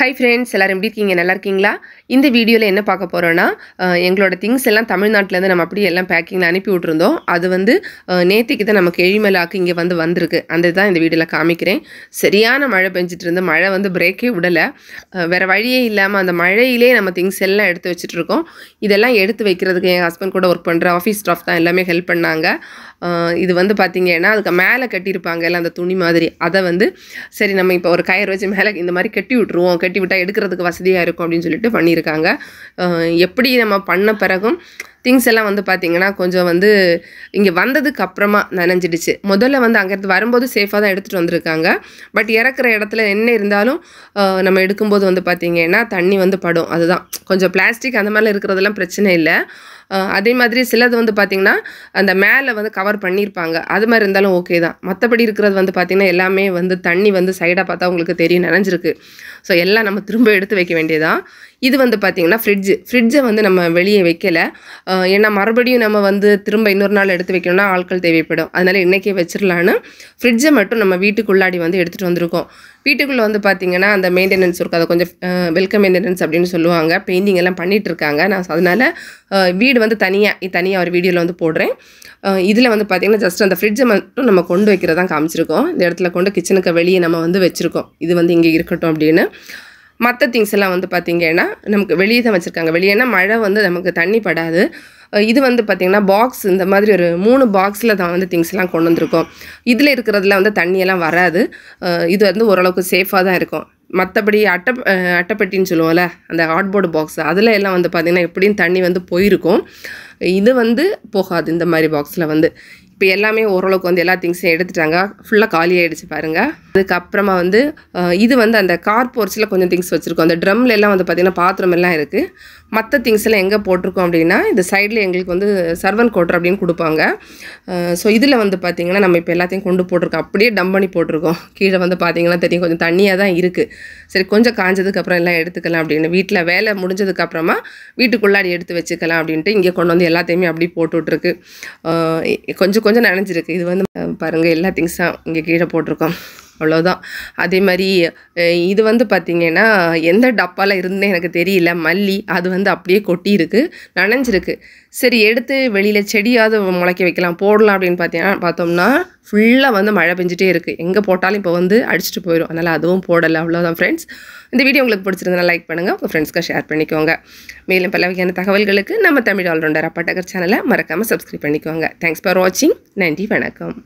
Hi friends எல்லோரும் எப்படி இருக்கீங்க? நல்லா இருக்கீங்களா? இந்த வீடியோவில் என்ன பார்க்க போகிறோன்னா எங்களோட திங்ஸ் எல்லாம் தமிழ்நாட்டிலேருந்து நம்ம அப்படியே எல்லாம் பேக்கிங்கில் அனுப்பி விட்ருந்தோம் அது வந்து நேற்றுக்கு தான் நமக்கு எழிமலாக்கு இங்கே வந்து வந்திருக்கு. அந்த தான் இந்த வீடியோவில் காமிக்கிறேன். சரியான மழை பெஞ்சிட்டு இருந்து மழை வந்து பிரேக்கே விடலை. வேறு வழியே இல்லாமல் அந்த மழையிலே நம்ம திங்ஸ் எல்லாம் எடுத்து வச்சுட்டு இருக்கோம். இதெல்லாம் எடுத்து வைக்கிறதுக்கு என் ஹஸ்பண்ட் கூட ஒர்க் பண்ணுற ஆஃபீஸ் ஸ்டாஃப் தான் எல்லாமே ஹெல்ப் பண்ணாங்க. இது வந்து பார்த்தீங்கன்னா அதுக்கு மேலே கட்டியிருப்பாங்க எல்லாம் அந்த துணி மாதிரி. அதை வந்து சரி நம்ம இப்போ ஒரு கயிறு வச்சு மேலே இந்த மாதிரி கட்டி விட்ருவோம் கட்டி விட்டால் எடுக்கிறதுக்கு வசதியாக இருக்கும் அப்படின்னு சொல்லிட்டு பண்ணியிருக்காங்க. எப்படி நம்ம பண்ண பிறகும் திங்ஸ் எல்லாம் வந்து பார்த்திங்கன்னா கொஞ்சம் வந்து இங்கே வந்ததுக்கு அப்புறமா நனைஞ்சிடுச்சு. முதல்ல வந்து அங்கேருந்து வரும்போது சேஃபாக தான் எடுத்துகிட்டு வந்திருக்காங்க. பட் இறக்குற இடத்துல என்ன இருந்தாலும் நம்ம எடுக்கும்போது வந்து பார்த்திங்கன்னா தண்ணி வந்து படும். அதுதான். கொஞ்சம் பிளாஸ்டிக் அந்த மாதிரிலாம் இருக்கிறதெல்லாம் பிரச்சனை இல்லை. அதே மாதிரி சிலது வந்து பார்த்திங்கன்னா அந்த மேலே வந்து கவர் பண்ணியிருப்பாங்க அது மாதிரி இருந்தாலும் ஓகே தான். மற்றபடி இருக்கிறது வந்து பார்த்திங்கன்னா எல்லாமே வந்து தண்ணி வந்து சைடாக பார்த்தா உங்களுக்கு தெரியும் நனைஞ்சிருக்கு. ஸோ எல்லாம் நம்ம திரும்ப எடுத்து வைக்க வேண்டியதான் இது வந்து பார்த்திங்கன்னா ஃப்ரிட்ஜு ஃப்ரிட்ஜை வந்து நம்ம வெளியே வைக்கலை. ஏன்னா மறுபடியும் நம்ம வந்து திரும்ப இன்னொரு நாள் எடுத்து வைக்கணும்னா ஆட்கள் தேவைப்படும். அதனால் இன்றைக்கே வச்சிடலான்னு ஃப்ரிட்ஜை மட்டும் நம்ம வீட்டுக்குள்ளாடி வந்து எடுத்துகிட்டு வந்திருக்கோம். வீட்டுக்குள்ளே வந்து பார்த்திங்கன்னா அந்த மெயின்டெனன்ஸ் இருக்கும் அதை கொஞ்சம் வெல்கம் மெயின்டெனன்ஸ் அப்படின்னு சொல்லுவாங்க. பெயிண்டிங் எல்லாம் பண்ணிட்டு இருக்காங்க. நான் அதனால் வீடு வந்து தனியாக தனியாக ஒரு வீடியோவில் வந்து போடுறேன். இதில் வந்து பார்த்திங்கன்னா ஜஸ்ட் அந்த ஃப்ரிட்ஜை மட்டும் நம்ம கொண்டு வைக்கிறதான் காமிச்சிருக்கோம். இந்த இடத்துல கொண்டு கிச்சனுக்கு வெளியே நம்ம வந்து வச்சுருக்கோம். இது வந்து இங்கே இருக்கட்டும் அப்படின்னு. மற்ற திங்ஸ் எல்லாம் வந்து பார்த்திங்கன்னா நமக்கு வெளியே தான் வச்சுருக்காங்க. வெளியேனா மழை வந்து நமக்கு தண்ணி படாது. இது வந்து பார்த்திங்கன்னா பாக்ஸ் இந்த மாதிரி ஒரு மூணு பாக்ஸில் தான் வந்து திங்ஸ்லாம் எல்லாம் கொண்டு வந்திருக்கோம். இதில் இருக்கிறதுல வந்து தண்ணியெல்லாம் வராது. இது வந்து ஓரளவுக்கு சேஃபாக தான் இருக்கும். மற்றபடி அட்டை அட்டைப்பெட்டின்னு சொல்லுவோம்ல அந்த ஹாட்போர்டு பாக்ஸ் அதில் எல்லாம் வந்து பார்த்திங்கன்னா எப்படியும் தண்ணி வந்து போயிருக்கும். இது வந்து போகாது இந்த மாதிரி பாக்ஸில் வந்து. இப்போ எல்லாமே ஓரளவுக்கு வந்து எல்லா திங்ஸையும் எடுத்துட்டாங்க. ஃபுல்லாக காலி ஆகிடுச்சு பாருங்கள் அதுக்கப்புறமா வந்து இது வந்து அந்த கார் போர்ச்சில் கொஞ்சம் திங்ஸ் வச்சுருக்கோம். அந்த ட்ரம்ல எல்லாம் வந்து பார்த்திங்கன்னா பாத்திரம் எல்லாம் இருக்குது மற்ற திங்ஸ் எல்லாம் எங்கே போட்டிருக்கோம் அப்படின்னா இந்த சைடில் எங்களுக்கு வந்து சர்வன் கோட்டர் அப்படின்னு கொடுப்பாங்க. ஸோ இதில் வந்து பார்த்திங்கன்னா நம்ம இப்போ எல்லாத்தையும் கொண்டு போட்டிருக்கோம். அப்படியே டம் பண்ணி போட்டிருக்கோம். கீழே வந்து பார்த்திங்கன்னா தெரியும் கொஞ்சம் தண்ணியாக தான் இருக்குது சரி கொஞ்சம் காஞ்சதுக்கப்புறம் எல்லாம் எடுத்துக்கலாம் அப்படின்னு. வீட்டில் வேலை முடிஞ்சதுக்கு அப்புறமா வீட்டுக்குள்ளாடி எடுத்து வச்சுக்கலாம் அப்படின்ட்டு இங்கே கொண்டு வந்து எல்லாத்தையுமே அப்படி போட்டுட்ருக்கு கொஞ்சம் கொஞ்சம் நனைஞ்சிருக்கு. இது வந்து பாருங்கள் எல்லா திங்ஸும் இங்கே கீழே போட்டிருக்கோம். அவ்வளோதான் அதே மாதிரி இது வந்து பார்த்திங்கன்னா எந்த டப்பால இருந்தே எனக்கு தெரியல. மல்லி அது வந்து அப்படியே கொட்டியிருக்கு நனைஞ்சிருக்கு. சரி எடுத்து வெளியில் செடியாவது முளைக்க வைக்கலாம் போடலாம் அப்படின்னு பார்த்தீங்கன்னா பார்த்தோம்னா ஃபுல்லாக வந்து மழை பெஞ்சிட்டே இருக்குது எங்கே போட்டாலும் இப்போ வந்து அடிச்சுட்டு போயிடும் அதனால் அதுவும் போடலை அவ்வளோதான் ஃப்ரெண்ட்ஸ் இந்த வீடியோ உங்களுக்கு பிடிச்சிருந்தா லைக் பண்ணுங்கள் உங்கள் ஃப்ரெண்ட்ஸ்க்கு ஷேர் பண்ணிக்கோங்க. மேலும் பல வகையான தகவல்களுக்கு நம்ம தமிழ் ஆல்ரவுண்டர் அப்பாட்டகர் சேனலை மறக்காமல் சப்ஸ்கிரைப் பண்ணிக்கோங்க. தேங்க்ஸ் ஃபார் வாட்சிங் நன்றி வணக்கம்.